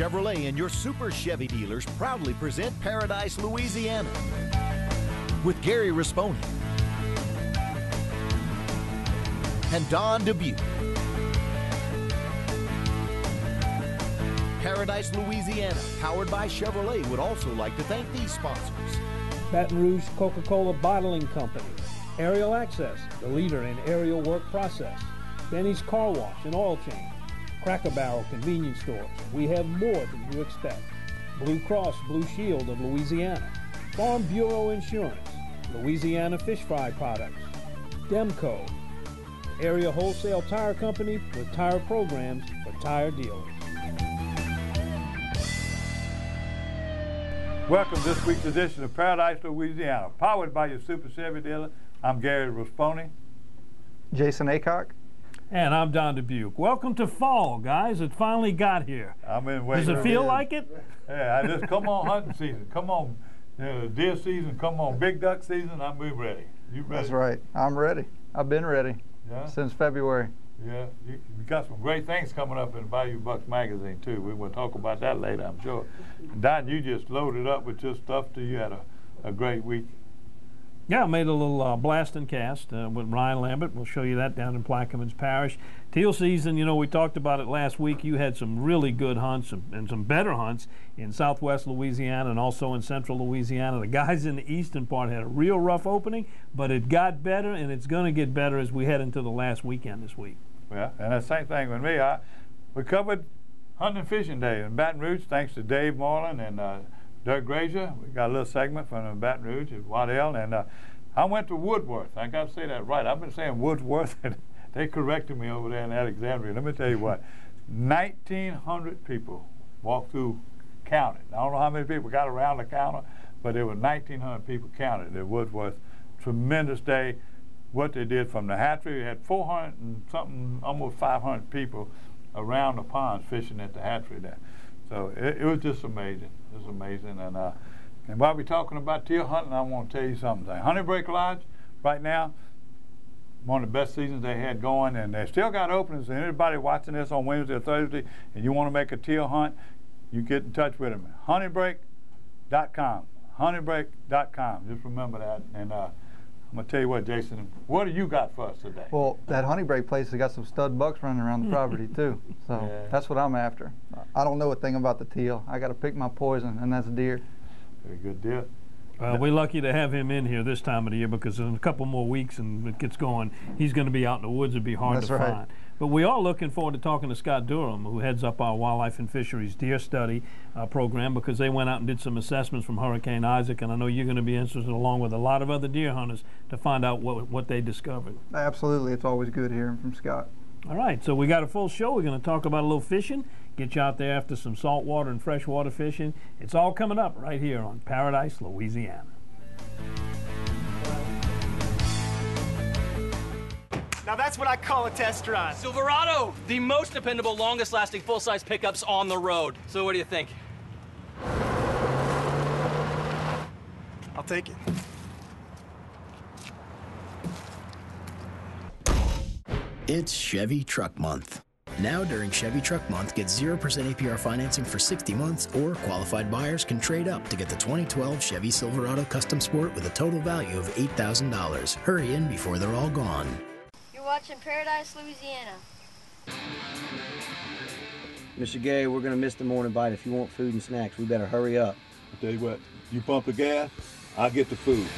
Chevrolet and your Super Chevy dealers proudly present Paradise, Louisiana with Gary Risponi and Don Dubuc. Paradise, Louisiana, powered by Chevrolet, would also like to thank these sponsors. Baton Rouge Coca-Cola Bottling Company, Aerial Access, the leader in aerial work process, Benny's Car Wash and Oil Change, Cracker Barrel Convenience Stores. We have more than you expect. Blue Cross Blue Shield of Louisiana, Farm Bureau Insurance, Louisiana Fish Fry Products, Demco, Area Wholesale Tire Company with tire programs for tire dealers. Welcome to this week's edition of Paradise, Louisiana, powered by your Super Chevy dealer. I'm Gary Risponi. Jason Acock. And I'm Don Dubuc. Welcome to fall, guys. It finally got here. I'm in Does it feel like it? Yeah, I just come on hunting season. Come on, you know, deer season. Come on, big duck season. I'm ready. You ready? That's right. I'm ready. I've been ready Yeah. since February. Yeah, you, you got some great things coming up in Bayou Bucks magazine too. We will talk about that later, I'm sure. Don, you just loaded up with your stuff too. You had a, a great week. Yeah, I made a little uh, blast and cast uh, with Ryan Lambert. We'll show you that down in Plaquemines Parish. Teal season, you know, we talked about it last week. You had some really good hunts and, some better hunts in southwest Louisiana and also in central Louisiana. The guys in the eastern part had a real rough opening, but it got better and it's going to get better as we head into the last weekend this week. Yeah, and the same thing with me. I we covered hunting and fishing day in Baton Rouge, thanks to Dave Moreland and uh, Doug Grazier. We got a little segment from Baton Rouge at Waddill, and uh, I went to Woodworth. I got to say that right. I've been saying Woodworth, and they corrected me over there in Alexandria. Let me tell you what, 1,900 people walked through, counted. I don't know how many people got around the counter, but there were 1,900 people counted at Woodworth. Tremendous day. What they did from the hatchery, we had 400 and something, almost 500 people around the ponds fishing at the hatchery there. So it, it was just amazing. It was amazing. And uh, and while we're talking about teal hunting, I want to tell you something. Honey Brake Lodge, right now, one of the best seasons they had going, and they still got openings. And anybody watching this on Wednesday or Thursday, and you want to make a teal hunt, you get in touch with them. Honeybrake.com. Honeybrake.com. Just remember that. And uh, I'm gonna tell you what, Jason. What do you got for us today? Well, that Honey Brake place has got some stud bucks running around the property too. So Yeah. that's what I'm after. I don't know a thing about the teal. I got to pick my poison, and that's deer. Very good deal. Well, we're lucky to have him in here this time of the year because in a couple more weeks and it gets going, he's going to be out in the woods. It'd be hard That's to right. find. But we are looking forward to talking to Scott Durham, who heads up our Wildlife and Fisheries Deer Study uh, program, because they went out and did some assessments from Hurricane Isaac, and I know you're going to be interested, along with a lot of other deer hunters, to find out what what they discovered. Absolutely, it's always good hearing from Scott. All right, so we got a full show. We're going to talk about a little fishing, get you out there after some saltwater and freshwater fishing. It's all coming up right here on Paradise, Louisiana. Now that's what I call a test drive. Silverado, the most dependable, longest lasting full size pickups on the road. So, what do you think? I'll take it. It's Chevy Truck Month. Now, during Chevy Truck Month, get 0% APR financing for 60 months, or qualified buyers can trade up to get the 2012 Chevy Silverado Custom Sport with a total value of $8,000. Hurry in before they're all gone. You're watching Paradise, Louisiana. Mr. Gary, we're gonna miss the morning bite. If you want food and snacks, we better hurry up. I tell you what, you pump the gas, I'll get the food.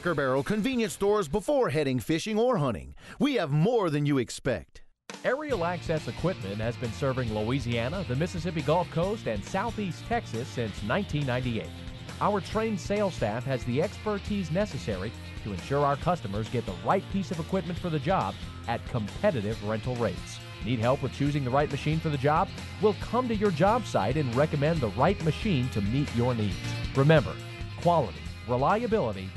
Cracker Barrel convenience stores before heading fishing or hunting. We have more than you expect. Aerial Access Equipment has been serving Louisiana, the Mississippi Gulf Coast, and southeast Texas since 1998. Our trained sales staff has the expertise necessary to ensure our customers get the right piece of equipment for the job at competitive rental rates. Need help with choosing the right machine for the job? We'll come to your job site and recommend the right machine to meet your needs. Remember, quality, reliability,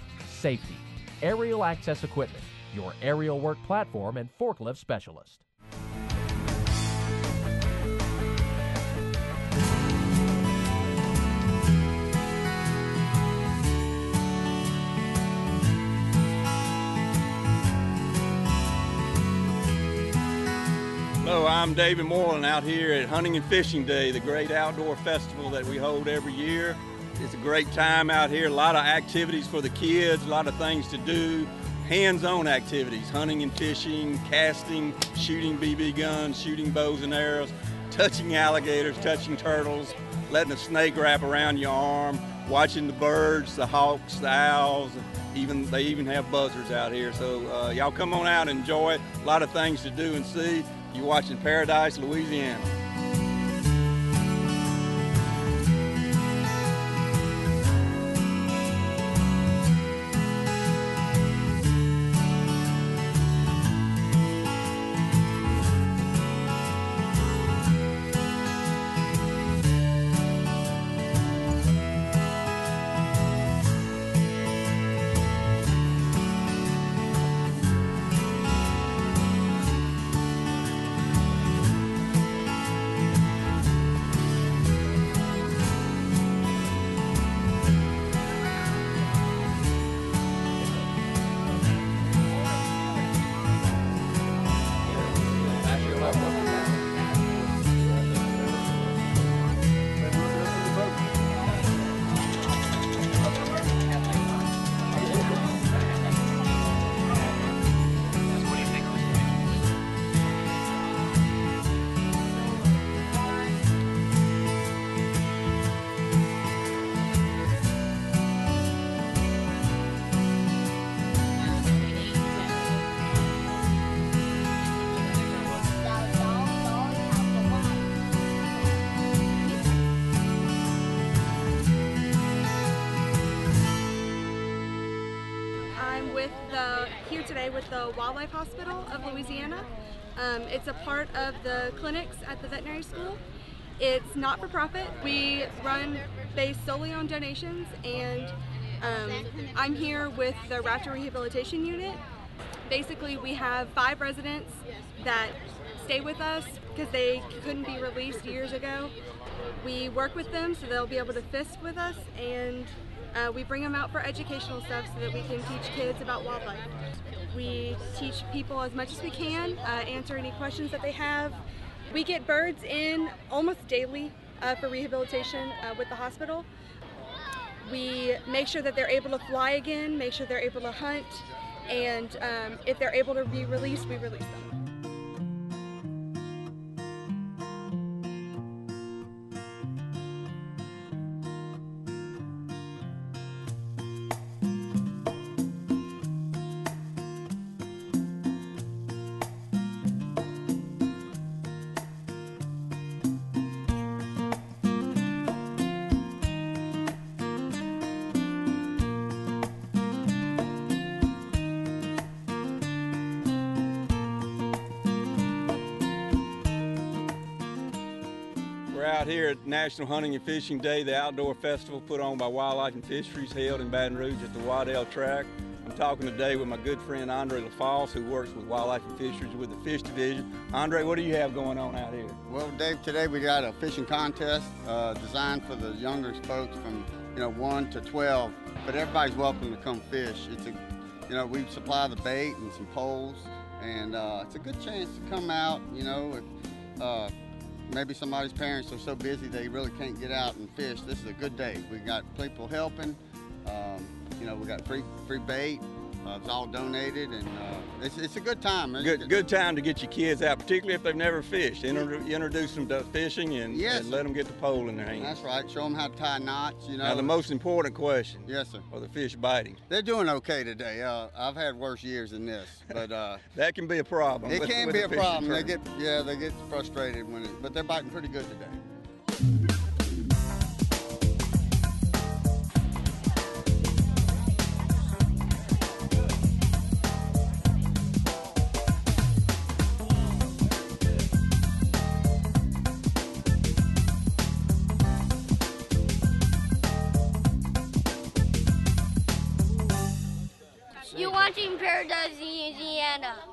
safety. Aerial Access Equipment, your aerial work platform and forklift specialist. Hello, I'm David Moreland out here at Hunting and Fishing Day, the great outdoor festival that we hold every year. It's a great time out here, a lot of activities for the kids, a lot of things to do, hands-on activities, hunting and fishing, casting, shooting BB guns, shooting bows and arrows, touching alligators, touching turtles, letting a snake wrap around your arm, watching the birds, the hawks, the owls, even they even have buzzards out here. So uh, y'all come on out and enjoy it. A lot of things to do and see. You're watching Paradise, Louisiana. Today with the Wildlife Hospital of Louisiana. Um, it's a part of the clinics at the veterinary school. It's not for profit. We run based solely on donations, and um, I'm here with the Raptor Rehabilitation Unit. Basically, we have five residents that stay with us because they couldn't be released years ago. We work with them so they'll be able to fist with us, and uh, we bring them out for educational stuff so that we can teach kids about wildlife. We teach people as much as we can, uh, answer any questions that they have. We get birds in almost daily uh, for rehabilitation uh, with the hospital. We make sure that they're able to fly again, make sure they're able to hunt, and um, if they're able to be released, we release them. National Hunting and Fishing Day, the outdoor festival put on by Wildlife and Fisheries held in Baton Rouge at the Waddill Track. I'm talking today with my good friend Andre LaFosse, who works with Wildlife and Fisheries with the Fish Division. Andre, what do you have going on out here? Well, Dave, today we got a fishing contest uh, designed for the younger folks from you know one to 12. But everybody's welcome to come fish. It's a, you know, we supply the bait and some poles, and uh, it's a good chance to come out. You know, if uh, maybe somebody's parents are so busy they really can't get out and fish. This is a good day. We got people helping. Um, you know, we got free free bait. Uh, it's all donated, and uh, it's, it's a good time. It's- Good, good time to get your kids out, particularly if they've never fished. Introdu- introduce them to fishing and, Yes. and let them get the pole in their hand. That's right. Show them how to tie knots. You know. Now, the most important question. Yes, sir. Are the fish biting? They're doing okay today. Uh, I've had worse years than this, but uh, that can be a problem. It with- can with be a problem. They get yeah, they get frustrated when it, but they're biting pretty good today. Paradise, Louisiana.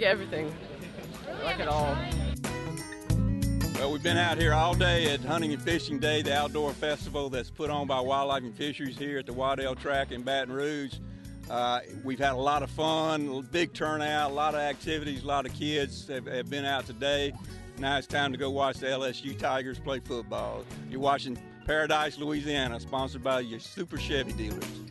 like everything. I like it all. Well, we've been out here all day at Hunting and Fishing Day, the outdoor festival that's put on by Wildlife and Fisheries here at the Waddill Track in Baton Rouge. Uh, we've had a lot of fun, big turnout, a lot of activities, a lot of kids have, have been out today. Now it's time to go watch the LSU Tigers play football. You're watching Paradise, Louisiana, sponsored by your Super Chevy dealers.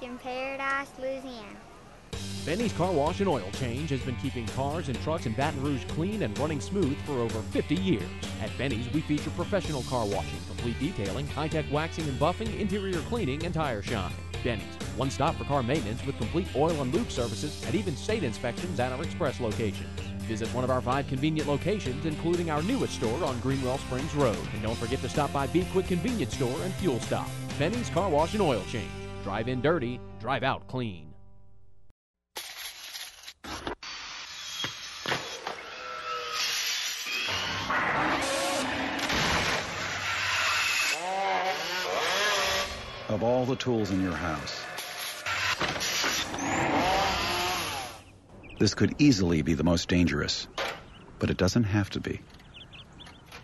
You're watching Paradise, Louisiana. Benny's Car Wash and Oil Change has been keeping cars and trucks in Baton Rouge clean and running smooth for over 50 years. At Benny's, we feature professional car washing, complete detailing, high-tech waxing and buffing, interior cleaning, and tire shine. Benny's, one stop for car maintenance with complete oil and lube services and even state inspections at our express locations. Visit one of our five convenient locations, including our newest store on Greenwell Springs Road. And don't forget to stop by Be Quick Convenience Store and Fuel Stop. Benny's Car Wash and Oil Change. Drive in dirty, drive out clean. Of all the tools in your house, this could easily be the most dangerous, but it doesn't have to be.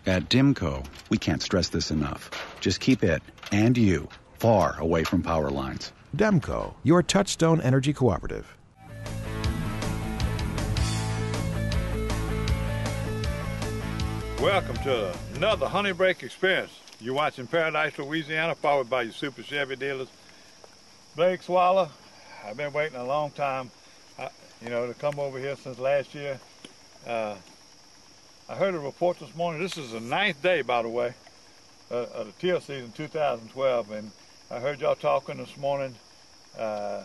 At Demco, we can't stress this enough. Just keep it and you far away from power lines. Demco, your touchstone energy cooperative. Welcome to another Honey Brake Experience. You're watching Paradise, Louisiana, followed by your Super Chevy dealers. Blake Swallow, I've been waiting a long time, uh, you know, to come over here since last year. Uh, I heard a report this morning. This is the ninth day, by the way, uh, of the teal season 2012, and I heard y'all talking this morning. Uh,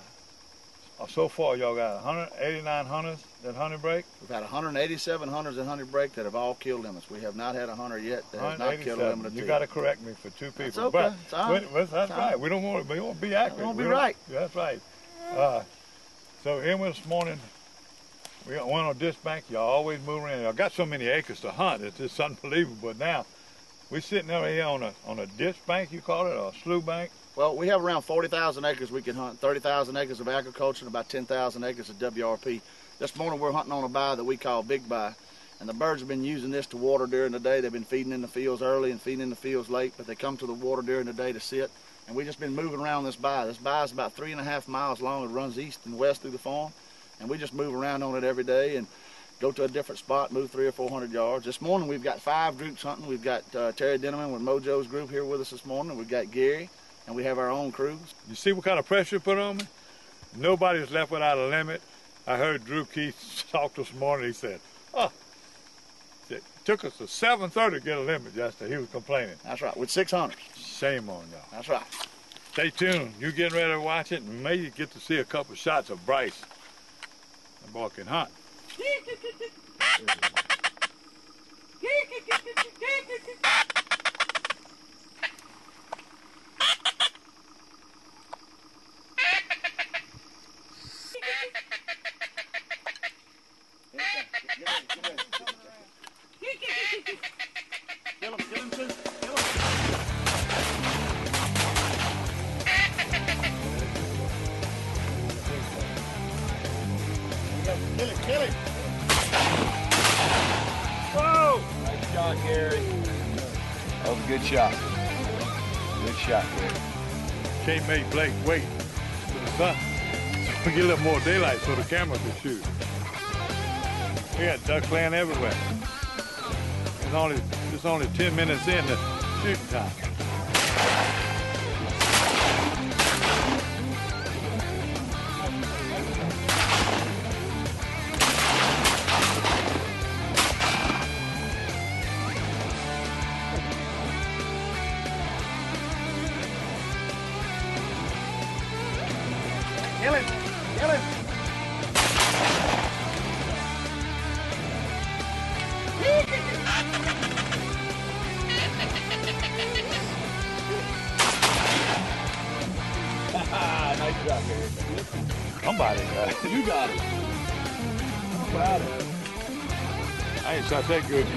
so far y'all got 189 hunters that hunted break? We've had 187 hunters in hunted break that have all killed limits. We have not had a hunter yet that has not killed a limit You got to correct me for two people. That's okay. But, It's all but that's It's all right. right. We don't want to. We want to be accurate. We be don't- right. That's right. Uh, so here this morning, we got one on this bank. Y'all always move around. Y'all got so many acres to hunt. It's just unbelievable. But now, we're sitting over here on a on a ditch bank. You call it or a slough bank? Well, we have around 40,000 acres we can hunt, 30,000 acres of agriculture, and about 10,000 acres of WRP. This morning we're hunting on a buy that we call Big Buy. And the birds have been using this to water during the day. They've been feeding in the fields early and feeding in the fields late, but they come to the water during the day to sit. And we've just been moving around this buy. This buy is about three and a half miles long. It runs east and west through the farm. And we just move around on it every day and go to a different spot, move three or four hundred yards. This morning we've got five groups hunting. We've got uh, Terry Denman with Mojo's group here with us this morning. We've got Gary, and we have our own crews. You see what kind of pressure put on me? Nobody's left without a limit. I heard Drew Keith talk this morning. He said, "Oh, it took us to 7:30 to get a limit yesterday." He was complaining. That's right, with 600. Shame on y'all. That's right. Stay tuned. You're getting ready to watch it, and maybe get to see a couple shots of Bryce. The boy can hunt. shot. Good shot, Gary. Can't make Blake wait for the sun. We get a little more daylight so the camera can shoot. We got duck playing everywhere. It's only it's only 10 minutes in the shooting time. That good.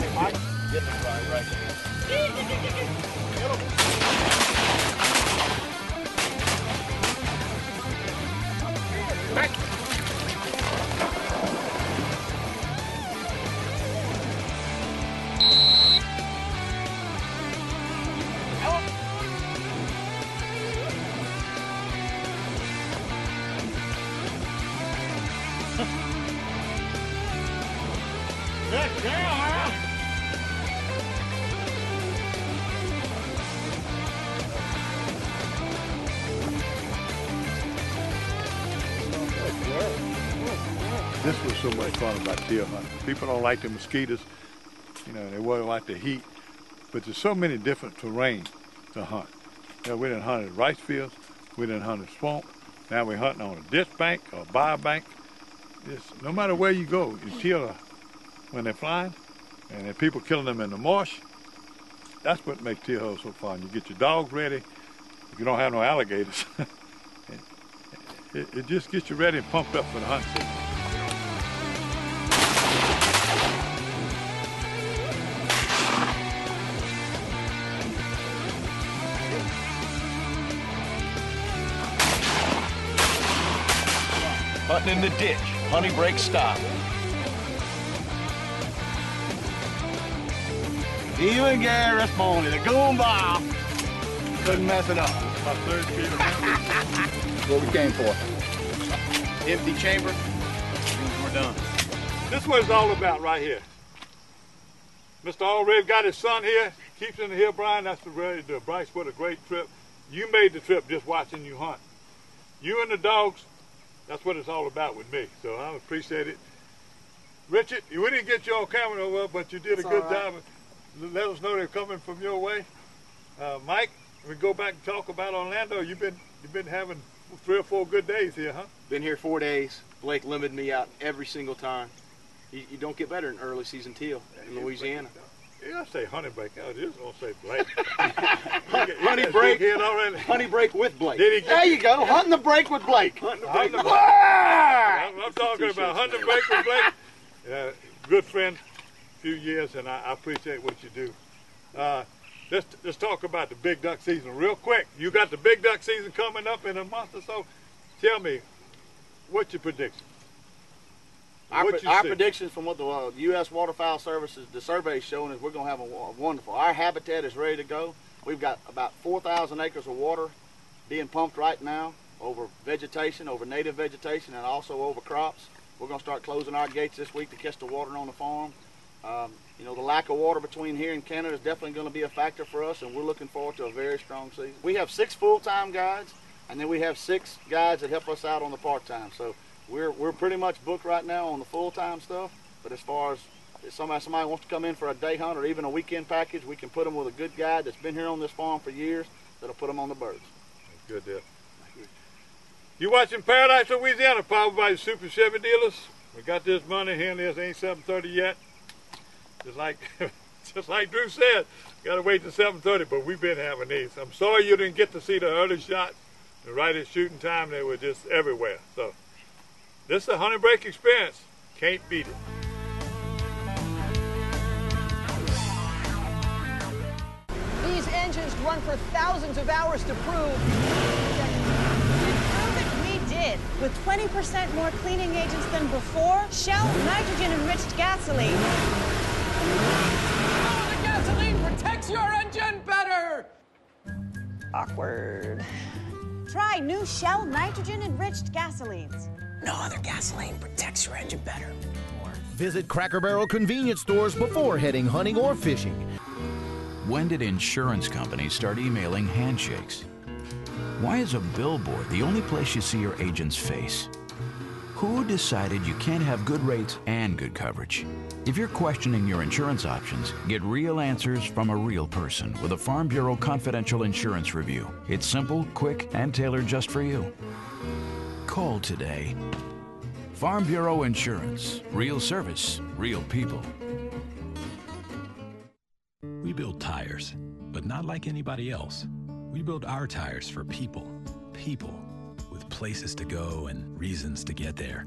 This was so much fun about deer hunting. People don't like the mosquitoes, you know, they wouldn't like the heat, but there's so many different terrain to hunt. You know, we done hunted rice fields, we done hunted swamp, now we're hunting on a ditch bank or a bio bank. No matter where you go, you kill a, when they're flying, and people killing them in the marsh. That's what makes deer holes so fun. You get your dogs ready. If you don't have no alligators, it, it just gets you ready and pumped up for the hunt season. Hunting in the ditch. Honey Brake stop. Even and Gary this morning, they're going by. Couldn't mess it up. My third feet what we came for. Empty chamber. We're done. This is what it's all about right here. Mr. Allred got his son here, keeps in the hill, Brian. That's the, really- the Bryce. What a great trip. You made the trip just watching you hunt. You and the dogs, that's what it's all about with me. So I appreciate it. Richard, we didn't get you on camera, well, but you did It's a good all right. job. Let us know they're coming from your way. Uh, Mike, we go back and talk about Orlando. You've been you've been having three or four good days here, huh? Been here four days. Blake limited me out every single time. You, you don't get better in early season teal in Louisiana. Yeah, I say Honey Brake. I just gonna say Blake. Honey Brake. Honey Brake with Blake. Did he get- there you go. Hunting the break with Blake. Hunting the break. Hunting the-! I'm, I'm talking about hunting the break with Blake. Yeah, good friend, few years, and I, I appreciate what you do. Uh, let's let's talk about the big duck season real quick. You got the big duck season coming up in a month or so. Tell me, what's your prediction? Our, our predictions from what the uh, U.S. Waterfowl Services, the survey is showing is we're going to have a, wa- wonderful. Our habitat is ready to go. We've got about 4,000 acres of water being pumped right now over vegetation, over native vegetation, and also over crops. We're going to start closing our gates this week to catch the water on the farm. Um, you know, the lack of water between here and Canada is definitely going to be a factor for us, and we're looking forward to a very strong season. We have six full-time guides, and then we have six guides that help us out on the part-time. So we're we're pretty much booked right now on the full-time stuff. But as far as if somebody somebody wants to come in for a day hunt or even a weekend package, we can put them with a good guide that's been here on this farm for years. That'll put them on the birds. Good deal. You're watching Paradise, Louisiana, powered by the Super Chevy dealers. We got this money here, and this ain't 7:30 yet. Just like, just like Drew said, got to wait till 7:30. But we've been having these. I'm sorry you didn't get to see the early shots. The right at shooting time, they were just everywhere. So, this is a Honey Brake experience. Can't beat it. These engines run for thousands of hours to prove. To prove it, we did. With 20% more cleaning agents than before, Shell nitrogen-enriched gasoline. the gasoline protects your engine better! Awkward. Try new Shell nitrogen-enriched gasolines. No other gasoline protects your engine better. Visit Cracker Barrel convenience stores before heading hunting or fishing. When did insurance companies start emailing handshakes? Why is a billboard the only place you see your agent's face? Who decided you can't have good rates and good coverage? If you're questioning your insurance options, get real answers from a real person with a Farm Bureau confidential insurance review. It's simple, quick, and tailored just for you. Call today. Farm Bureau Insurance. Real service, real people. We build tires, but not like anybody else. We build our tires for people. People with places to go and reasons to get there.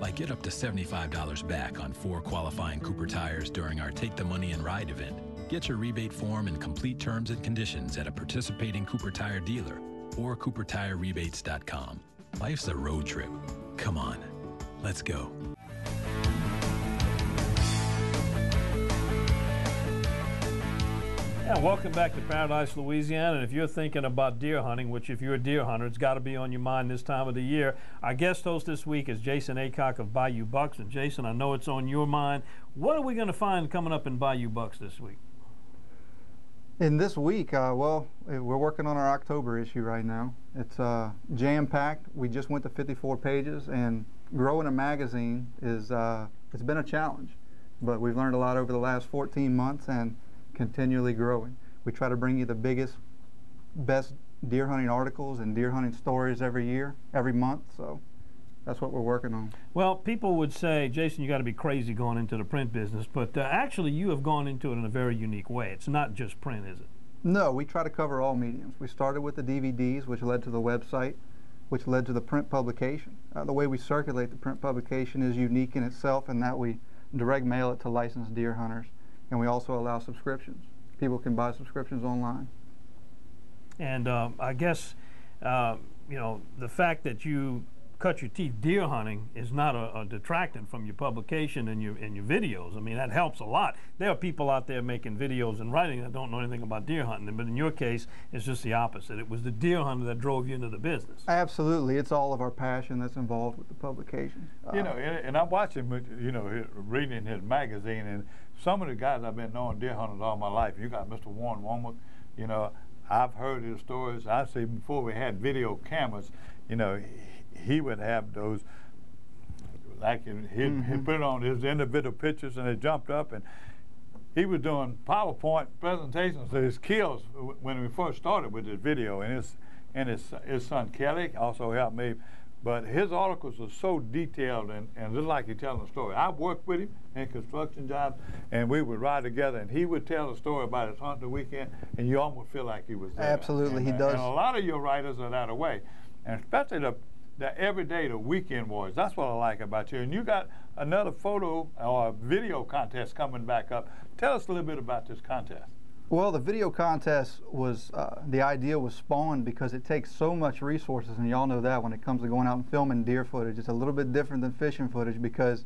Like get up to $75 back on four qualifying Cooper tires during our Take the Money and Ride event. Get your rebate form and complete terms and conditions at a participating Cooper Tire dealer or CooperTireRebates.com. Life's a road trip. Come on, let's go. Yeah, welcome back to Paradise, Louisiana. And if you're thinking about deer hunting, which if you're a deer hunter, it's got to be on your mind this time of the year, our guest host this week is Jason Acock of Bayou Bucks. And Jason, I know it's on your mind. What are we going to find coming up in Bayou Bucks this week? In this week, uh, well, eh, we're working on our October issue right now. It's uh, jam-packed. We just went to 54 pages, and growing a magazine is uh, it's been a challenge, but we've learned a lot over the last 14 months and continually growing. We try to bring you the biggest, best deer hunting articles and deer hunting stories every year, every month. So that's what we're working on. Well, people would say, Jason, you got to be crazy going into the print business, but uh, actually, you have gone into it in a very unique way. It's not just print, is it? No, we try to cover all mediums. We started with the DVDs, which led to the website, which led to the print publication. Uh, the way we circulate the print publication is unique in itself in that we direct mail it to licensed deer hunters, and we also allow subscriptions. People can buy subscriptions online. And um, I guess, uh, you know, the fact that you cut your teeth deer hunting is not a, a detractant from your publication and your and your videos. I mean, that helps a lot. There are people out there making videos and writing that don't know anything about deer hunting, but in your case, it's just the opposite. It was the deer hunter that drove you into the business. Absolutely, it's all of our passion that's involved with the publication. You Uh, know, and, and I'm watching, him, you know, reading his magazine, and some of the guys I've been knowing deer hunters all my life. You got Mr. Warren Womack, you know, I've heard his stories. I say before we had video cameras, you know, he, he would have those, like he'd, he'd Mhm. put on his individual pictures, and they jumped up, and he was doing PowerPoint presentations of his kills when we first started with this video, and it's and his his son Kelly also helped me. But his articles are so detailed and, and just like he's telling a story. I worked with him in construction jobs, and we would ride together, and he would tell a story about his hunting weekend, and you almost feel like he was there. Absolutely, and, he uh, does. And a lot of your writers are that way, and especially the the everyday, the weekend warriors. That's what I like about you. And you got another photo or video contest coming back up. Tell us a little bit about this contest. Well, the video contest was uh, the idea was spawned because it takes so much resources, and y'all know that when it comes to going out and filming deer footage, it's a little bit different than fishing footage because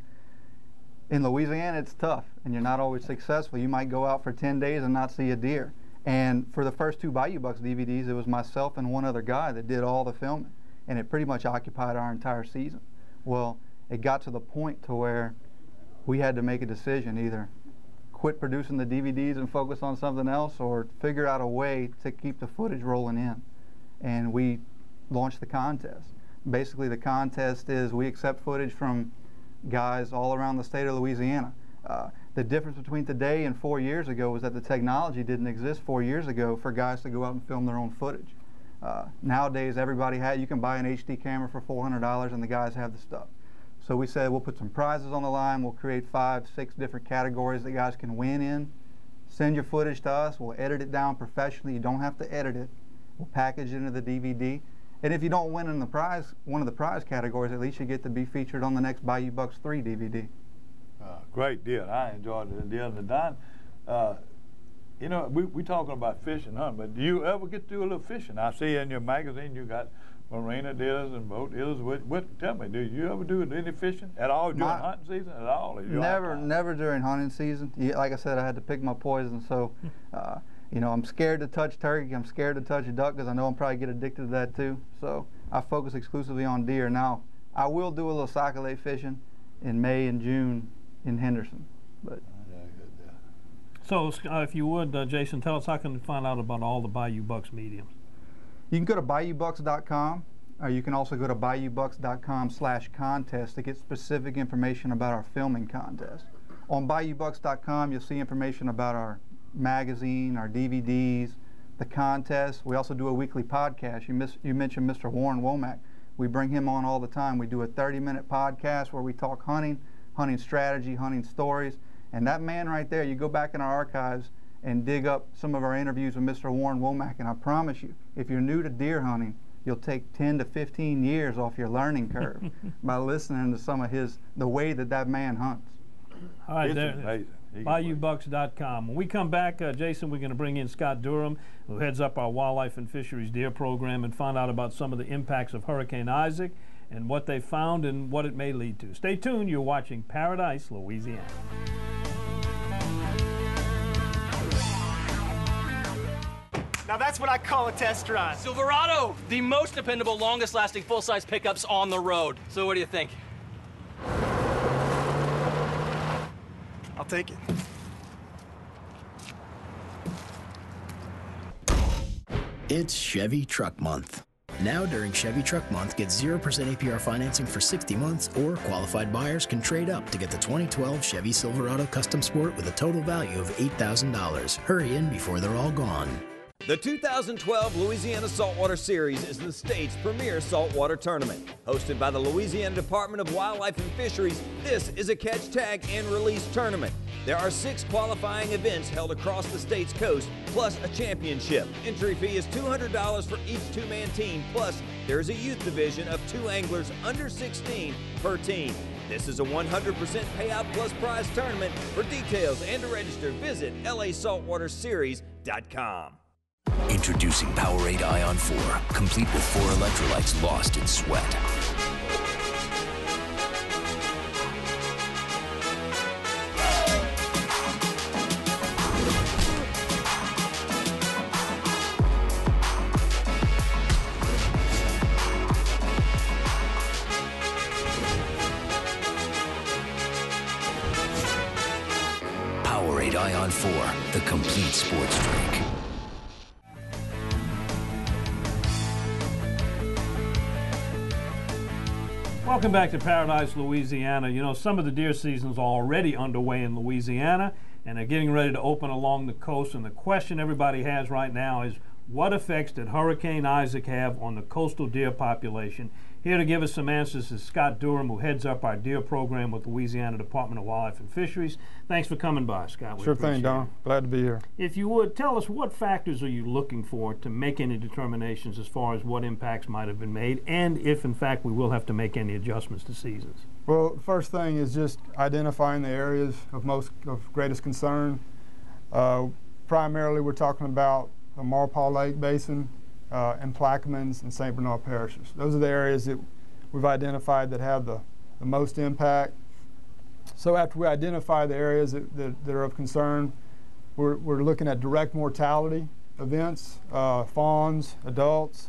in Louisiana it's tough, and you're not always successful. You might go out for 10 days and not see a deer. And for the first two Bayou Bucks DVDs, it was myself and one other guy that did all the filming, and it pretty much occupied our entire season. Well, it got to the point to where we had to make a decision either quit producing the DVDs and focus on something else or figure out a way to keep the footage rolling in. And we launched the contest. Basically, the contest is we accept footage from guys all around the state of Louisiana. Uh, the difference between today and four years ago was that the technology didn't exist four years ago for guys to go out and film their own footage. Uh, nowadays, everybody had you can buy an HD camera for $400 and the guys have the stuff. So we said we'll put some prizes on the line. We'll create five, six different categories that guys can win in. Send your footage to us. We'll edit it down professionally. You don't have to edit it. We'll package it into the DVD. And if you don't win in the prize, one of the prize categories, at least you get to be featured on the next Bayou Bucks 3 DVD. Uh, great deal. I enjoyed the deal. And Don, uh, you know, we we talking about fishing, huh? But do you ever get to do a little fishing? I see in your magazine you got marina deals and boat deals. What, what, tell me, do you ever do any fishing at all during My- hunting season at all? Or you Never, never during hunting season. Like I said, I had to pick my poison. So, uh, you know, I'm scared to touch turkey. I'm scared to touch a duck because I know I'm probably get addicted to that too. So I focus exclusively on deer. Now, I will do a little sac-a-lait fishing in May and June in Henderson. But So, uh, if you would, uh, Jason, tell us how can find out about all the Bayou Bucks mediums? You can go to bayoubucks.com, or you can also go to bayoubucks.com slash contest to get specific information about our filming contest. On bayoubucks.com, you'll see information about our magazine, our DVDs, the contest. We also do a weekly podcast. You, miss, you mentioned Mr. Warren Womack. We bring him on all the time. We do a 30-minute podcast where we talk hunting, hunting strategy, hunting stories. And that man right there, you go back in our archives and dig up some of our interviews with Mr. Warren Womack, and I promise you, if you're new to deer hunting, you'll take 10 to 15 years off your learning curve by listening to some of his, the way that that man hunts. All right, It's there. amazing. BayouBucks.com. When we come back, uh, Jason, we're going to bring in Scott Durham, who heads up our Wildlife and Fisheries Deer Program, and find out about some of the impacts of Hurricane Isaac and what they found and what it may lead to. Stay tuned. You're watching Paradise, Louisiana. Now that's what I call a test run. Silverado, the most dependable, longest lasting full size pickups on the road. So, what do you think? I'll take it. It's Chevy Truck Month. Now, during Chevy Truck Month, get 0% APR financing for 60 months, or qualified buyers can trade up to get the 2012 Chevy Silverado Custom Sport with a total value of $8,000. Hurry in before they're all gone. The 2012 Louisiana Saltwater Series is the state's premier saltwater tournament. Hosted by the Louisiana Department of Wildlife and Fisheries, this is a catch, tag, and release tournament. There are six qualifying events held across the state's coast, plus a championship. Entry fee is $200 for each two man team, plus there is a youth division of two anglers under 16 per team. This is a 100% payout plus prize tournament. For details and to register, visit lasaltwaterseries.com. Introducing Powerade Ion 4, complete with four electrolytes lost in sweat. Powerade Ion 4, the complete sports drink. Welcome back to Paradise, Louisiana. You know, some of the deer season's are already underway in Louisiana, and they're getting ready to open along the coast. And the question everybody has right now is, What effects did Hurricane Isaac have on the coastal deer population? Here to give us some answers is Scott Durham, who heads up our deer program with the Louisiana Department of Wildlife and Fisheries. Thanks for coming by, Scott. We Sure thing, Don. it. Glad to be here. If you would, tell us what factors are you looking for to make any determinations as far as what impacts might have been made, and if in fact we will have to make any adjustments to seasons? Well, the first thing is just identifying the areas of most of greatest concern. Uh, primarily, we're talking about the Maurepas Lake Basin uh, and Plaquemines and St. Bernard parishes. Those are the areas that we've identified that have the, the most impact. So after we identify the areas that, that, that are of concern, we're, we're looking at direct mortality events, uh, fawns, adults,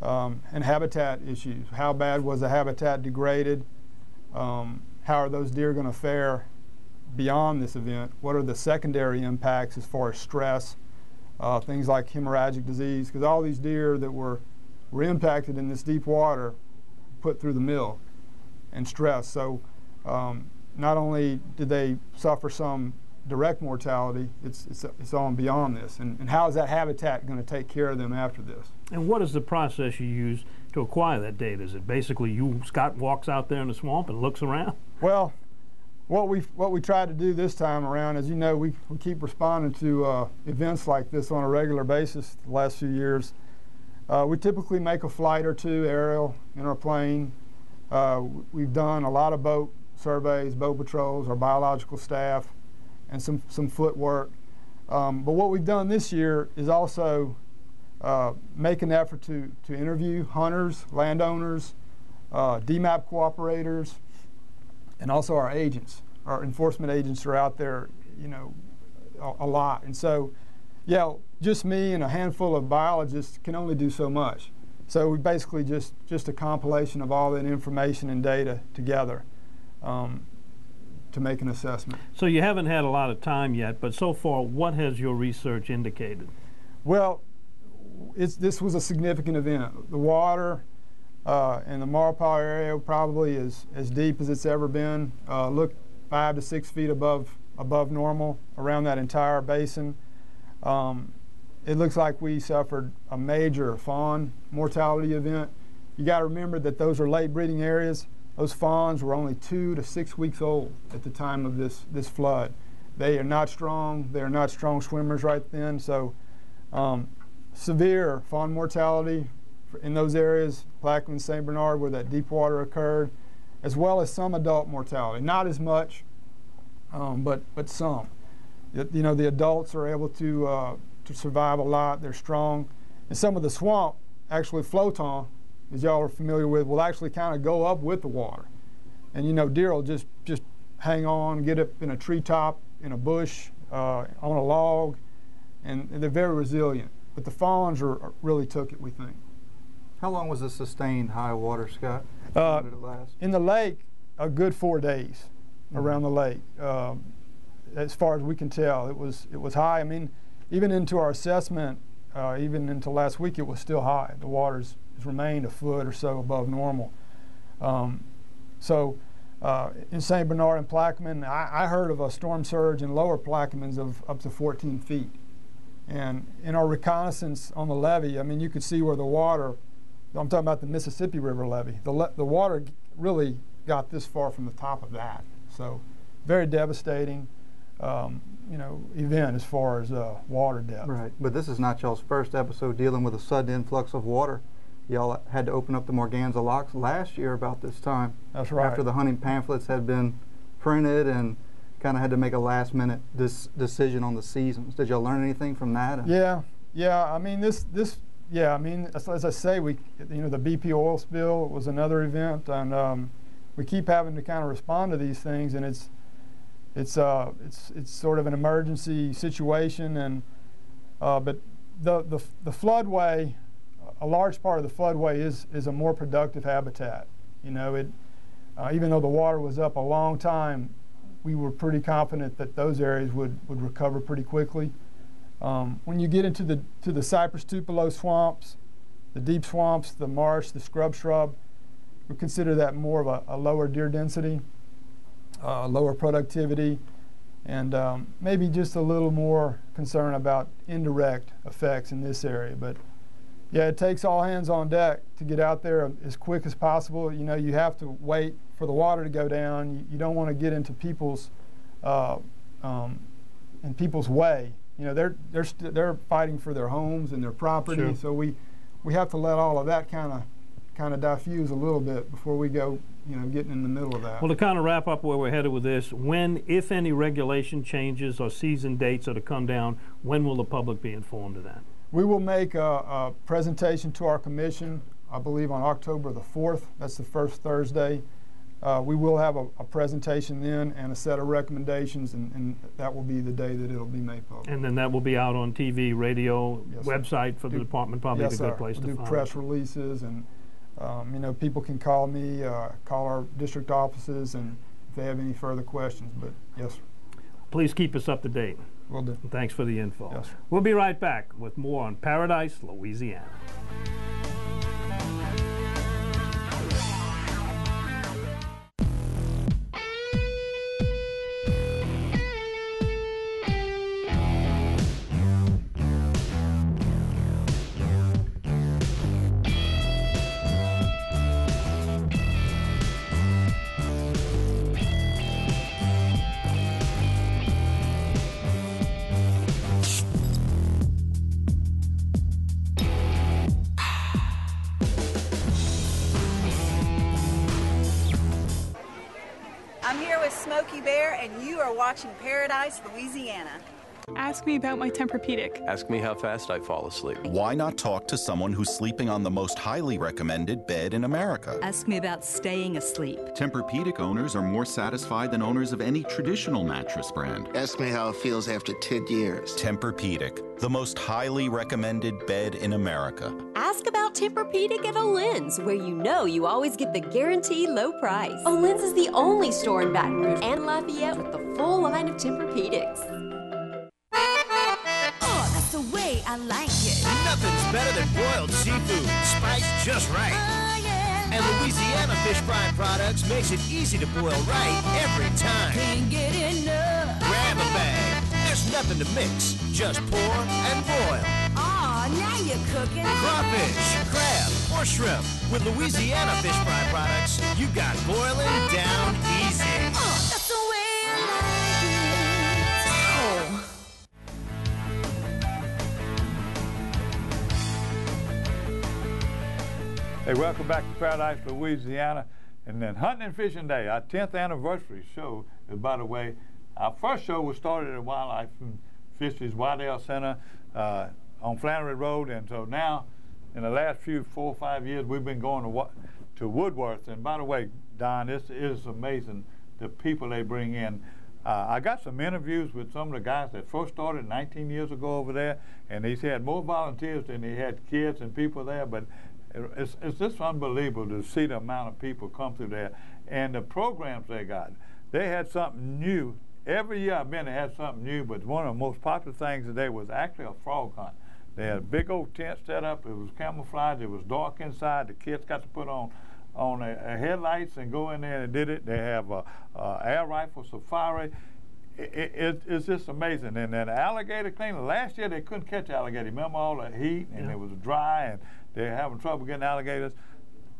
um, and habitat issues. How bad was the habitat degraded? Um, how are those deer going to fare beyond this event? What are the secondary impacts as far as stress, uh, things like hemorrhagic disease? Because all these deer that were, were impacted in this deep water put through the mill and stress. So um, not only did they suffer some direct mortality, it's, it's, it's on beyond this. And, and how is that habitat going to take care of them after this? And what is the process you use to acquire that data? Is it basically you, Scott walks out there in the swamp and looks around? Well, what we what we tried to do this time around, as you know, we, we keep responding to uh, events like this on a regular basis the last few years. Uh, we typically make a flight or two aerial in our plane. Uh, we've done a lot of boat surveys, boat patrols, our biological staff, and some, some foot work. Um, but what we've done this year is also uh, make an effort to, to interview hunters, landowners, uh, DMAP cooperators, and also our agents. Our enforcement agents are out there, you know, a, a lot. And so, yeah, just me and a handful of biologists can only do so much. So we basically just just a compilation of all that information and data together um, to make an assessment. So you haven't had a lot of time yet, but so far, what has your research indicated? Well, it's, this was a significant event. The water uh, in the Maurepas area probably is as deep as it's ever been. Uh, look, five to six feet above above normal around that entire basin. Um, it looks like we suffered a major fawn mortality event. You got to remember that those are late breeding areas. Those fawns were only two to six weeks old at the time of this this flood. They are not strong. They are not strong swimmers right then. So um, severe fawn mortality in those areas, Plaquemine, St. Bernard, where that deep water occurred, as well as some adult mortality. Not as much, um, but but some. You know, the adults are able to uh, to survive a lot. They're strong, and some of the swamp actually flotant, as y'all are familiar with, will actually kind of go up with the water, and you know, deer will just just hang on, get up in a treetop, in a bush, uh, on a log, and they're very resilient. But the fawns are, are really took it, we think. How long was the sustained high water, Scott? Uh, did it last? in the lake, a good four days around the lake. Um, as far as we can tell, it was it was high. I mean, even into our assessment, uh, even into last week, it was still high. The water's has remained a foot or so above normal. Um, so uh, in St. Bernard and Plaquemine, I, I heard of a storm surge in lower Plaquemines of up to 14 feet. And in our reconnaissance on the levee, I mean, you could see where the water, I'm talking about the Mississippi River levee, the, le- the water really got this far from the top of that. So very devastating, um, you know, event as far as uh, water depth. Right, but this is not y'all's first episode dealing with a sudden influx of water. Y'all had to open up the Morganza locks last year about this time. That's right. After the hunting pamphlets had been printed and kind of had to make a last minute decision on the seasons. Did y'all learn anything from that? Yeah, yeah. I mean, this this yeah. I mean, as, as I say, we you know the BP oil spill was another event, and um, we keep having to kind of respond to these things, and it's it's uh it's it's sort of an emergency situation, and uh, but the the the floodway, a large part of the floodway is is a more productive habitat. You know, it uh, even though the water was up a long time, we were pretty confident that those areas would, would recover pretty quickly. Um, when you get into the to the cypress tupelo swamps, the deep swamps, the marsh, the scrub shrub, we consider that more of a, a lower deer density, uh, lower productivity, and um, maybe just a little more concern about indirect effects in this area. But yeah, it takes all hands on deck to get out there as quick as possible. You know, you have to wait for the water to go down. You, you don't want to get into people's uh, um, in people's way. You know, they're they're st- they're fighting for their homes and their property. Sure. So we we have to let all of that kind of kind of diffuse a little bit before we go, you know, getting in the middle of that. Well, to kind of wrap up where we're headed with this, when, if any, regulation changes or season dates are to come down, when will the public be informed of that? We will make a, a presentation to our commission, I believe on October the 4th. That's the first Thursday. Uh, we will have a, a presentation then and a set of recommendations, and, and that will be the day that it'll be made public. And then that will be out on TV, radio, Yes, sir. website for the department, probably yes, a good sir. place We'll to do find press releases, and um, you know, people can call me, uh, call our district offices, and if they have any further questions. But yes, sir. Please keep us up to date. Will do. Thanks for the info. Yes, sir. We'll be right back with more on Paradise, Louisiana. Watching Paradise, Louisiana. Ask me about my Tempur-Pedic. Ask me how fast I fall asleep. Why not talk to someone who's sleeping on the most highly recommended bed in America? Ask me about staying asleep. Tempur-Pedic owners are more satisfied than owners of any traditional mattress brand. Ask me how it feels after 10 years. Tempur-Pedic, the most highly recommended bed in America. Ask about Tempur-Pedic at Olinde's, where you know you always get the guaranteed low price. Olinde's is the only store in Baton Rouge and Lafayette with the full line of Tempur-Pedics. Better than boiled seafood, spiced just right. Oh, yeah. And Louisiana Fish Fry Products makes it easy to boil right every time. Can't get enough. Grab a bag. There's nothing to mix. Just pour and boil. Oh, now you're cooking. Crawfish, crab, or shrimp. With Louisiana Fish Fry Products, you got boiling down easy. Oh, Hey, welcome back to Paradise, Louisiana. And then Hunting and Fishing Day, our 10th anniversary show. And by the way, our first show was started at Wildlife and Fisheries Waddill Center uh, on Flannery Road. And so now, in the last few four or five years, we've been going to, to Woodworth. And by the way, Don, this is amazing the people they bring in. Uh, I got some interviews with some of the guys that first started 19 years ago over there, and he's had more volunteers than he had kids and people there. But it's, it's just unbelievable to see the amount of people come through there and the programs they got. They had something new. Every year I've been, they had something new, but one of the most popular things today was actually a frog hunt. They had a big old tent set up. It was camouflage. It was dark inside. The kids got to put on on a, a headlights and go in there and did it. They have a, a air rifle safari. It, it, it's just amazing. And then alligator cleaning. Last year they couldn't catch alligator. Remember all the heat and Yeah. it was dry and they're having trouble getting alligators.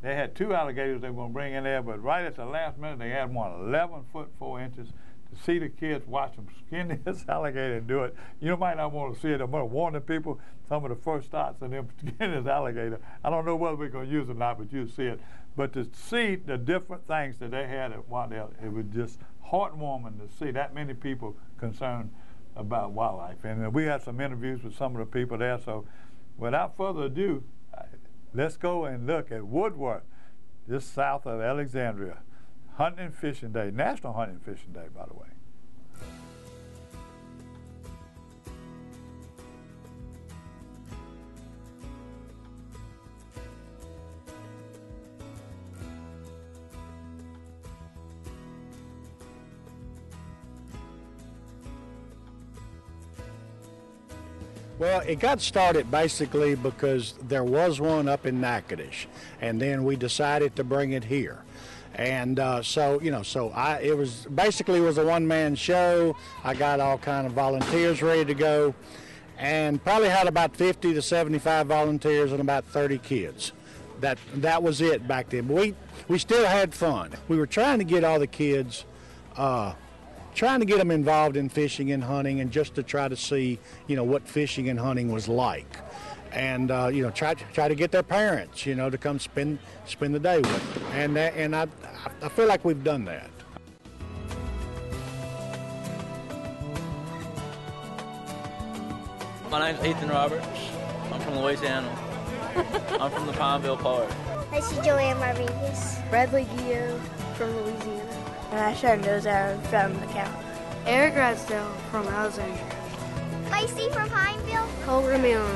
They had two alligators they were going to bring in there, but right at the last minute they had one 11 foot 4 inches. To see the kids watch them skin this alligator and do it, you might not want to see it. I'm going to warn the people some of the first starts of them skinning this alligator. I don't know whether we're going to use it or not, but you'll see it. But to see the different things that they had at Waddill, it was just heartwarming to see that many people concerned about wildlife. And we had some interviews with some of the people there. So without further ado, let's go and look at Woodworth, just south of Alexandria. Hunting and Fishing Day, National Hunting and Fishing Day, by the way. Well, it got started basically because there was one up in Natchitoches, and then we decided to bring it here. And uh, so, you know, so I it was basically it was a one-man show. I got all kind of volunteers ready to go, and probably had about 50 to 75 volunteers and about 30 kids. That that was it back then. But we we still had fun. We were trying to get all the kids, uh, trying to get them involved in fishing and hunting, and just to try to see, you know, what fishing and hunting was like and uh, you know try try to get their parents you know to come spend spend the day with them and that, and I I feel like we've done that. My name's Ethan Roberts. I'm from Louisiana. I'm from the Pineville Park. This is Joanne Rodriguez. Bradley Gio from Louisiana. And I Sharon Dozar from McCall. Eric Radsdale from Alexandria. Lacey from Pineville. Cole Ramion.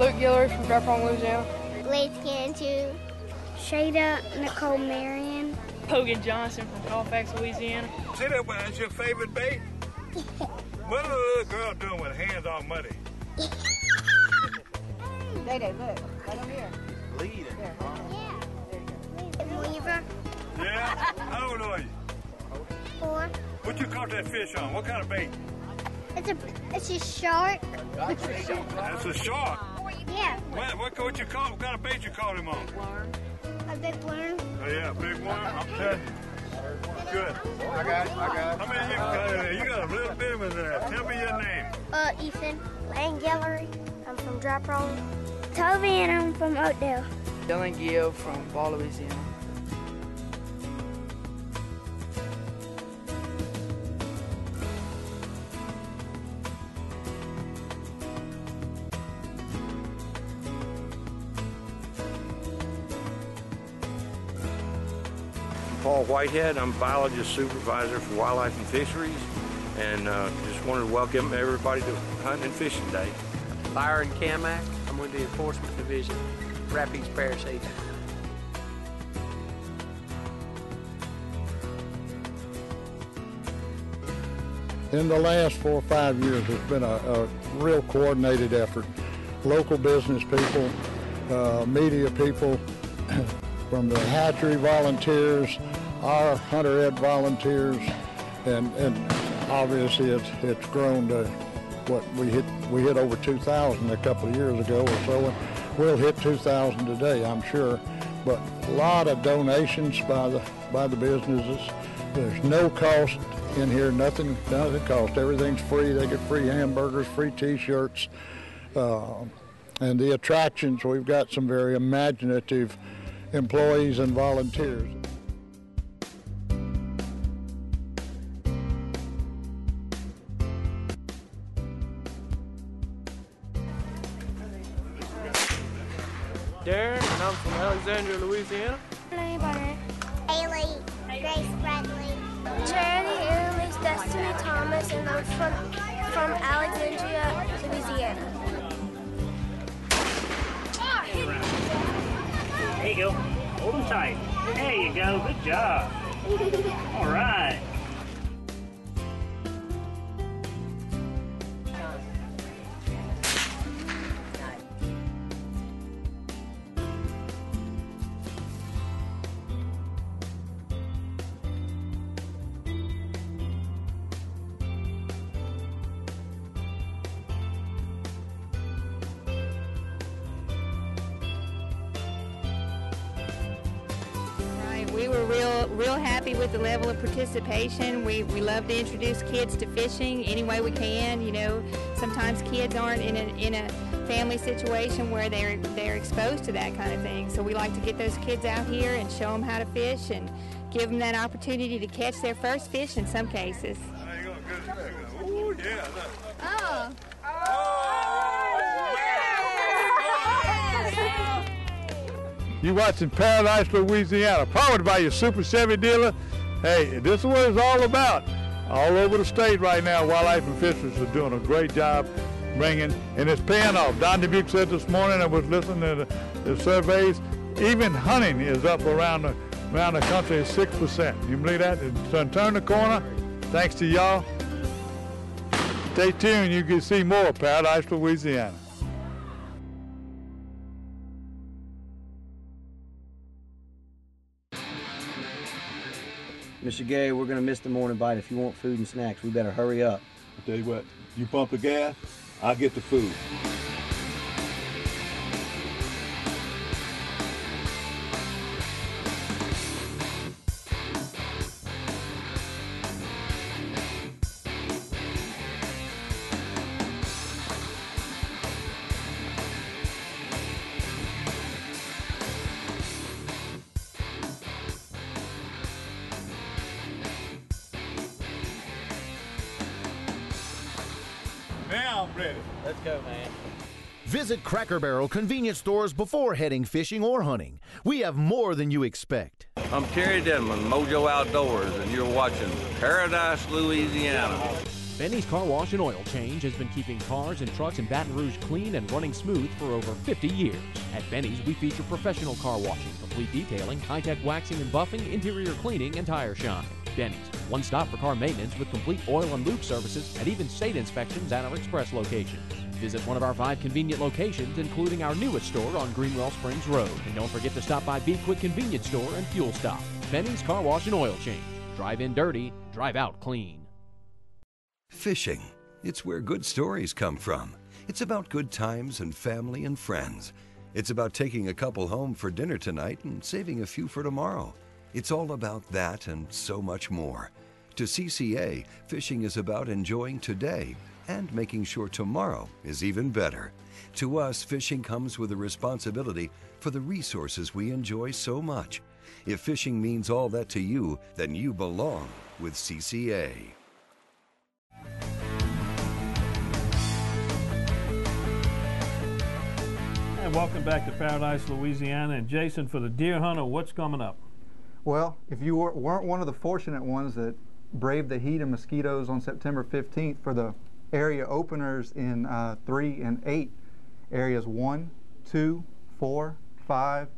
Luke Gillers from Dry Farm, Louisiana. Blaze Cantu. Shada Nicole Marion. Hogan Johnson from Colfax, Louisiana. See that one? That's your favorite bait? what are the little girl doing with hands all muddy? Day Day, look. Right over here. Leading. Yeah. Weaver. Yeah? How old are you? Four. What you caught that fish on? What kind of bait? It's a it's a shark. That's a shark. Yeah. What, what, what you caught? What kind of bait you caught him on? A big worm. Oh yeah, big one. I'm telling you. Good. I got it, I got it. How many you got? You got a little bit of that. Tell me your name. Uh, Ethan. Lane Gallery. I'm from Dry Prong. Toby and I'm from Oakdale. Dylan Gill from Ball, Louisiana. Whitehead. I'm biologist supervisor for wildlife and fisheries, and uh, just wanted to welcome everybody to Hunting and Fishing Day. Byron Camack. I'm with the Enforcement Division, Rapides Parish Agent. In the last four or five years, it's been a, a real coordinated effort. Local business people, uh, media people, from the hatchery volunteers, our hunter ed volunteers, and, and obviously it's, it's grown to what we hit we hit over 2,000 a couple of years ago or so, and we'll hit 2,000 today, I'm sure. But a lot of donations by the by the businesses. There's no cost in here, nothing nothing cost. Everything's free. They get free hamburgers, free T-shirts, uh, and the attractions. We've got some very imaginative employees and volunteers. Alexandria, Louisiana. Haley. Grace Bradley. Charity Italy's Destiny Thomas, and I'm from, from Alexandria, Louisiana. There you go. Hold them tight. There you go. Good job. All right. Right, We, we love to introduce kids to fishing any way we can. You know, sometimes kids aren't in a, in a family situation where they're, they're exposed to that kind of thing. So we like to get those kids out here and show them how to fish and give them that opportunity to catch their first fish in some cases. Yeah. Oh. You watching Paradise, Louisiana, powered by your Super Chevy dealer. Hey, this is what it's all about. All over the state right now, Wildlife and Fisheries are doing a great job bringing, and it's paying off. Don Dubuc said this morning, I was listening to the, the surveys, even hunting is up around the, around the country at 6%. You believe that? Turned the corner, thanks to y'all. Stay tuned, you can see more Paradise, Louisiana. Mr. Gary, we're gonna miss the morning bite. If you want food and snacks, we better hurry up. I tell you what, you pump the gas, I'll get the food. Cracker Barrel convenience stores before heading fishing or hunting. We have more than you expect. I'm Terry Denman, Mojo Outdoors, and you're watching Paradise, Louisiana. Benny's Car Wash and Oil Change has been keeping cars and trucks in Baton Rouge clean and running smooth for over 50 years. At Benny's, we feature professional car washing, complete detailing, high-tech waxing and buffing, interior cleaning, and tire shine. Benny's, one stop for car maintenance with complete oil and lube services and even state inspections at our express locations. Visit one of our five convenient locations, including our newest store on Greenwell Springs Road. And don't forget to stop by Be Quick Convenience Store and Fuel Stop. Benny's Car Wash and Oil Change. Drive in dirty, drive out clean. Fishing. It's where good stories come from. It's about good times and family and friends. It's about taking a couple home for dinner tonight and saving a few for tomorrow. It's all about that and so much more. To CCA, fishing is about enjoying today and making sure tomorrow is even better. To us, fishing comes with a responsibility for the resources we enjoy so much. If fishing means all that to you, then you belong with CCA. And welcome back to Paradise, Louisiana. And Jason, for the deer hunter, what's coming up? Well, if you were, weren't one of the fortunate ones that braved the heat and mosquitoes on September 15th for the area openers in uh, 3 and 8, areas 1, 2, 4, 5,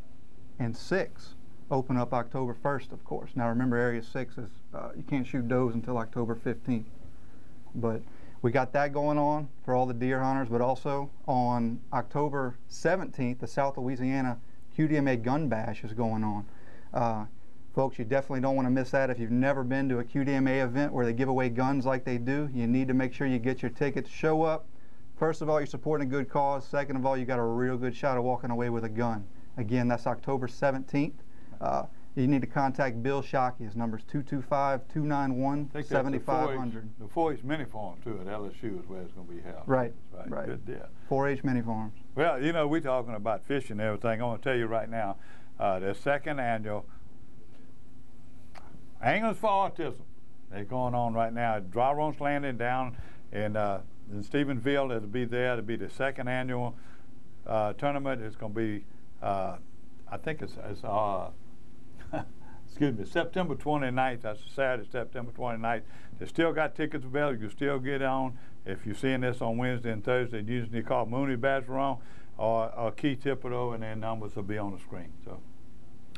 and 6 open up October 1st, of course. Now remember, area 6 is uh, you can't shoot does until October 15th. But we got that going on for all the deer hunters, but also on October 17th, the South Louisiana QDMA Gun Bash is going on. Uh, folks, you definitely don't want to miss that. If you've never been to a QDMA event where they give away guns like they do, you need to make sure you get your tickets. Show up. First of all, you're supporting a good cause. Second of all, you got a real good shot of walking away with a gun. Again, that's October 17th. Uh, you need to contact Bill Shockey. His number is 225-291-7500. The 4-H mini farm too at LSU is where it's going to be held. Right, That's right. Good 4-H mini farms. Well, you know, we're talking about fishing and everything. I want to tell you right now, uh, the second annual Anglers for Autism. They're going on right now at Dry Roast Landing down in, uh, in Stephenville. It'll be there. It'll be the second annual uh, tournament. It's going to be, uh, I think it's, it's uh, excuse me, September 29th. That's Saturday, September 29th. They still got tickets available. You can still get on. If you're seeing this on Wednesday and Thursday, usually call Mooney Bergeron or, or Key Thibodeau, and their numbers will be on the screen. So.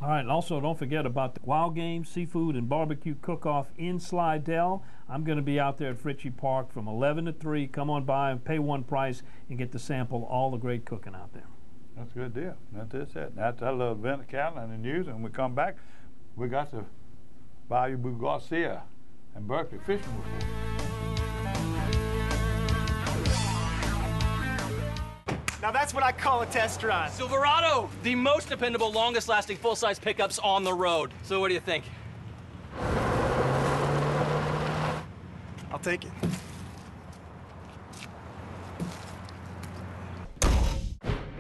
All right, and also don't forget about the Wild Game Seafood and Barbecue Cook-Off in Slidell. I'm going to be out there at Fritchie Park from 11 to 3. Come on by and pay one price and get to sample all the great cooking out there. That's a good deal. That's it. That's that little event calendar and the news. And we come back, we got the Abu Garcia and Berkley fishing report. Now that's what I call a test run. Silverado, the most dependable, longest lasting full size pickups on the road. So, what do you think? I'll take it.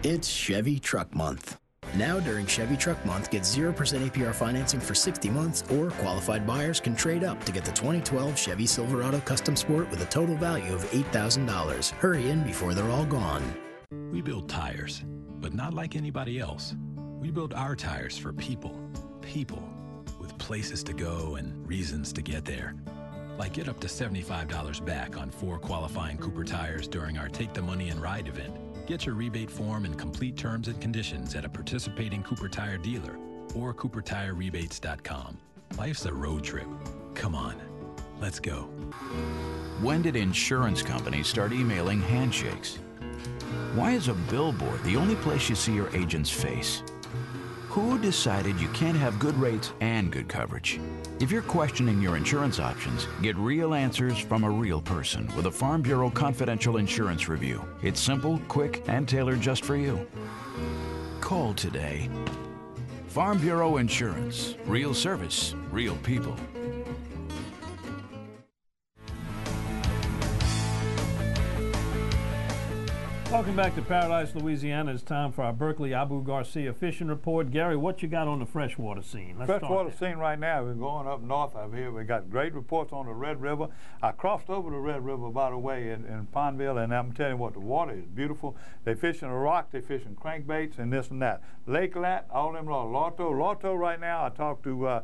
It's Chevy Truck Month. Now during Chevy Truck Month, get 0% APR financing for 60 months, or qualified buyers can trade up to get the 2012 Chevy Silverado Custom Sport with a total value of $8,000. Hurry in before they're all gone. We build tires, but not like anybody else. We build our tires for people. People with places to go and reasons to get there. Like get up to $75 back on four qualifying Cooper tires during our Take the Money and Ride event. Get your rebate form and complete terms and conditions at a participating Cooper Tire dealer or CooperTireRebates.com. Life's a road trip. Come on, let's go. When did insurance companies start emailing handshakes? Why is a billboard the only place you see your agent's face? Who decided you can't have good rates and good coverage? If you're questioning your insurance options, get real answers from a real person with a Farm Bureau confidential insurance review. It's simple, quick, and tailored just for you. Call today. Farm Bureau Insurance. Real service, real people. Welcome back to Paradise, Louisiana. It's time for our Berkley Abu Garcia fishing report. Gary, what you got on the freshwater scene? Let's freshwater scene right now. We're going up north of here. We got great reports on the Red River. I crossed over the Red River, by the way, in, in Pondville, and I'm telling you what, the water is beautiful. They fishing a rock, they fishing crankbaits, and this and that. Lake Lat, all them, Lorto. Lorto right now, I talked to uh,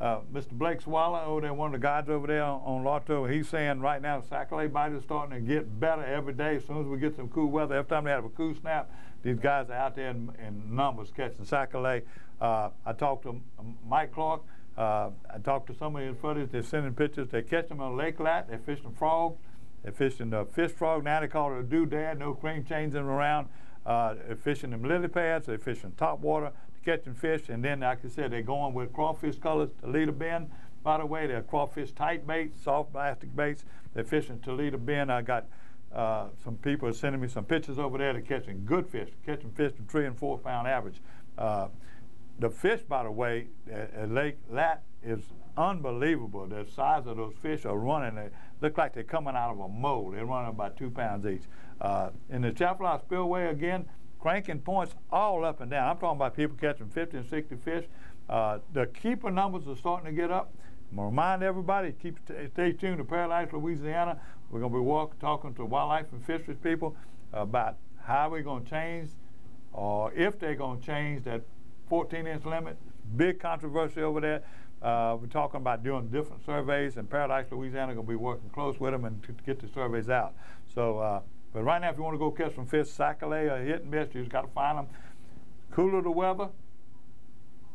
uh, Mr. Blake Swallow over there, one of the guys over there on, Lotto, he's saying right now Sac-A-Lait bite is starting to get better every day. As soon as we get some cool weather, every time they have a cool snap, these guys are out there in, in numbers catching Sac-A-Lait. Uh, I talked to Mike Clark. Uh, I talked to some of the footage. They're sending pictures. They catch them on Lake Lat. They're fishing frogs. They're fishing the fish frog. Now they call it a doodad. No cream changing around. Uh, they're fishing them lily pads. They're fishing top water catching fish, and then, like I said, they're going with crawfish colors, Toledo Bend. By the way, they're crawfish tight baits, soft plastic baits. They're fishing Toledo Bend. I got uh, some people are sending me some pictures over there. They're catching good fish, catching fish to three and four pound average. Uh, the fish, by the way, at, at Lake Lat is unbelievable. The size of those fish are running. They look like they're coming out of a mold. They're running about two pounds each. Uh, in the Chapelhouse Spillway, again, cranking points all up and down. I'm talking about people catching 50 and 60 fish. Uh, the keeper numbers are starting to get up. I'm remind everybody, keep stay tuned to Paradise, Louisiana. We're going to be walk, talking to wildlife and fisheries people about how we're going to change or if they're going to change that 14-inch limit. Big controversy over there. Uh, we're talking about doing different surveys, and Paradise, Louisiana, going to be working close with them and to get the surveys out. So uh, but right now, if you want to go catch some fish, Sac-A-Lait or hit and miss, you just got to find them. Cooler the weather,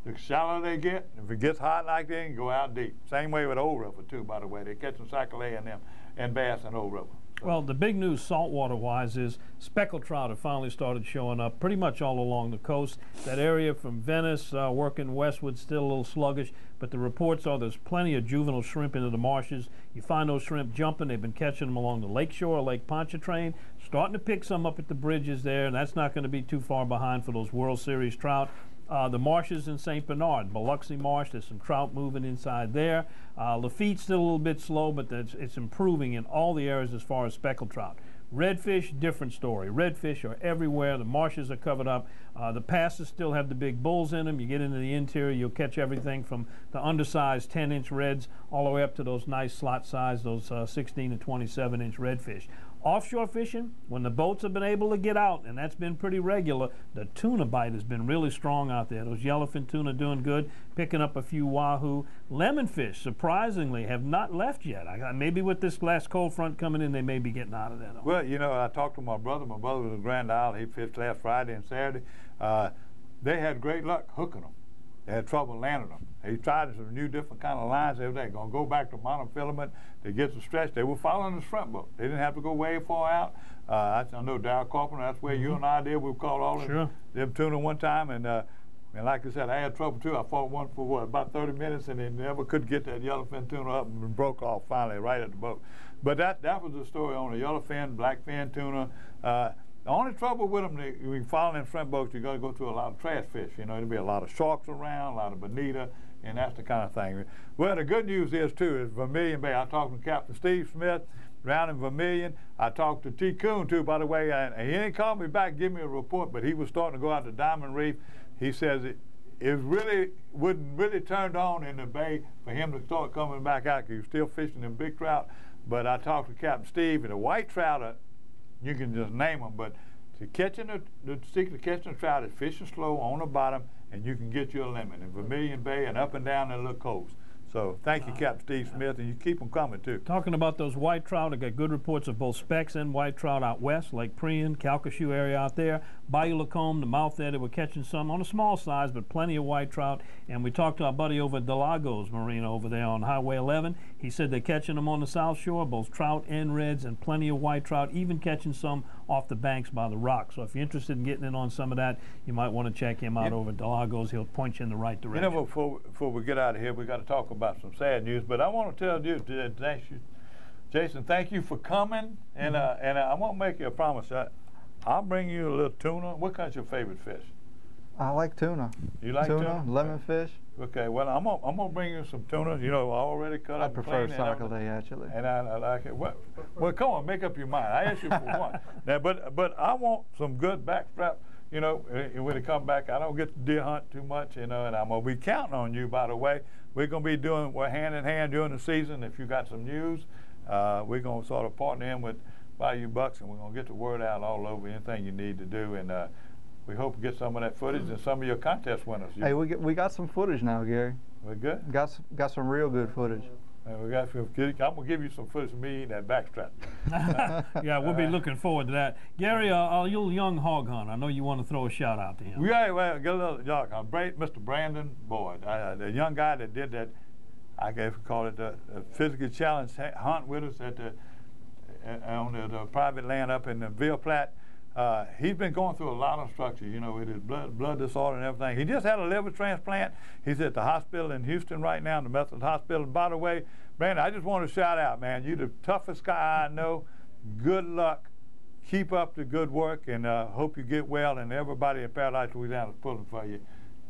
the shallower they get. If it gets hot like that, you can go out deep. Same way with Old River, too, by the way. They're catching Sac-A-Lait and them and bass in Old River. Well, the big news saltwater wise is speckled trout have finally started showing up pretty much all along the coast. That area from Venice uh, working westward still a little sluggish, but the reports are there's plenty of juvenile shrimp into the marshes. You find those shrimp jumping. They've been catching them along the lakeshore, Lake Pontchartrain, starting to pick some up at the bridges there, and that's not going to be too far behind for those World Series trout. Uh, the marshes in St. Bernard, Biloxi Marsh, there's some trout moving inside there. Uh, Lafitte's still a little bit slow, but it's, it's improving in all the areas as far as speckled trout. Redfish, different story. Redfish are everywhere. The marshes are covered up. Uh, the passes still have the big bulls in them. You get into the interior, you'll catch everything from the undersized 10-inch reds all the way up to those nice slot size, those uh, 16 to 27-inch redfish. Offshore fishing, when the boats have been able to get out, and that's been pretty regular, the tuna bite has been really strong out there. Those yellowfin tuna doing good, picking up a few wahoo. Lemonfish, surprisingly, have not left yet. I, maybe with this last cold front coming in, they may be getting out of that. Well, you know, I talked to my brother. My brother was in Grand Isle. He fished last Friday and Saturday. Uh, they had great luck hooking them. They had trouble landing them. He tried some new different kind of lines every day. Going to go back to monofilament to get some stretch. They were following the shrimp boat. They didn't have to go way far out. Uh, I, I know Darrell Carpenter. That's where mm -hmm. you and I did. We caught all sure. them, them tuna one time, and uh, and like I said, I had trouble too. I fought one for what about 30 minutes, and they never could get that yellowfin tuna up, and broke off finally right at the boat. But that that was the story on the yellowfin, blackfin tuna. Uh, the only trouble with them, you follow in shrimp boats, you got to go through a lot of trash fish. You know, there'll be a lot of sharks around, a lot of bonita, and that's the kind of thing. Well, the good news is, too, is Vermilion Bay. I talked to Captain Steve Smith down in Vermilion. I talked to T. Coon, too, by the way, and he didn't call me back, give me a report, but he was starting to go out to Diamond Reef. He says it, it really wouldn't really turned on in the bay for him to start coming back out because he was still fishing them big trout. But I talked to Captain Steve, and the white trout are you can just name them, but to catching the, the secret catching a trout is fishing slow on the bottom, and you can get you a limit in Vermilion Bay and up and down the little coast. So thank you, Captain Steve Smith, and you keep them coming too. Talking about those white trout, I got good reports of both specks and white trout out west, Lake Prien, Calcasieu area out there, Bayou Lacombe, the mouth there, they were catching some on a small size, but plenty of white trout. And we talked to our buddy over at Delagos Marina over there on Highway 11. He said they're catching them on the south shore, both trout and reds, and plenty of white trout, even catching some off the banks by the rock. So if you're interested in getting in on some of that, you might want to check him out over at Delagos. He'll point you in the right direction. You know, before, before we get out of here, we got to talk about some sad news. But I want to tell you, thank you, Jason. Thank you for coming, and uh, and I want to make you a promise. I, I'll bring you a little tuna. What kind's your favorite fish? I like tuna. You like tuna? tuna? Lemon fish? Okay, well, I'm gonna, I'm gonna bring you some tuna. You know, I already cut I up. and prefer cleaned it up. sac actually. And I, I like it. Well, well, come on, make up your mind. I asked you for one. Now, but but I want some good backstrap. You know, eh, when it come back, I don't get to deer hunt too much. You know, and I'm gonna be counting on you. By the way, we're gonna be doing we're hand in hand during the season. If you got some news, uh, we're gonna sort of partner in with Bayou Bucks, and we're gonna get the word out all over. Anything you need to do, and uh, we hope to get some of that footage and some of your contest winners. You- Hey, we get, we got some footage now, Gary. We're good. Got s- got some real good footage. Uh, we got. Some good. I'm gonna give you some footage of me eating that backstrap. yeah, we'll be looking forward to that. Gary, uh, our little young hog hunter, I know you want to throw a shout out to him. Yeah, well, get a little young. Uh, Mr. Brandon Boyd, uh, the young guy that did that, I guess we call it the, the physical challenge hunt with us at the on the, the private land up in the Ville Platte. Uh, he's been going through a lot of structure, you know, with his blood, blood disorder and everything. He just had a liver transplant. He's at the hospital in Houston right now, the Methodist Hospital. By the way, Brandon, I just want to shout out, man, you're the toughest guy I know. Good luck. Keep up the good work, and uh, hope you get well. And everybody in Paradise, Louisiana is pulling for you.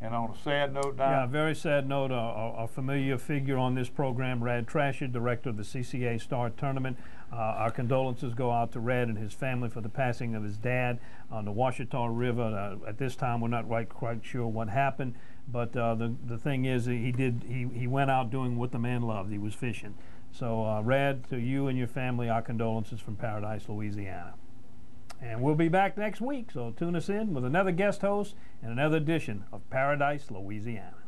And on a sad note, Don, Yeah, very sad note. A, a, a familiar figure on this program, Rad Trascher, director of the CCA Star Tournament. Uh, our condolences go out to Rad and his family for the passing of his dad on the Washita River. Uh, at this time, we're not quite sure what happened, but uh, the the thing is, he did he, he went out doing what the man loved. He was fishing. So, uh, Rad, to you and your family, our condolences from Paradise, Louisiana. And we'll be back next week, so tune us in with another guest host and another edition of Paradise, Louisiana.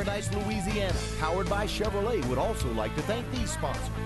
Paradise, Louisiana, powered by Chevrolet, would also like to thank these sponsors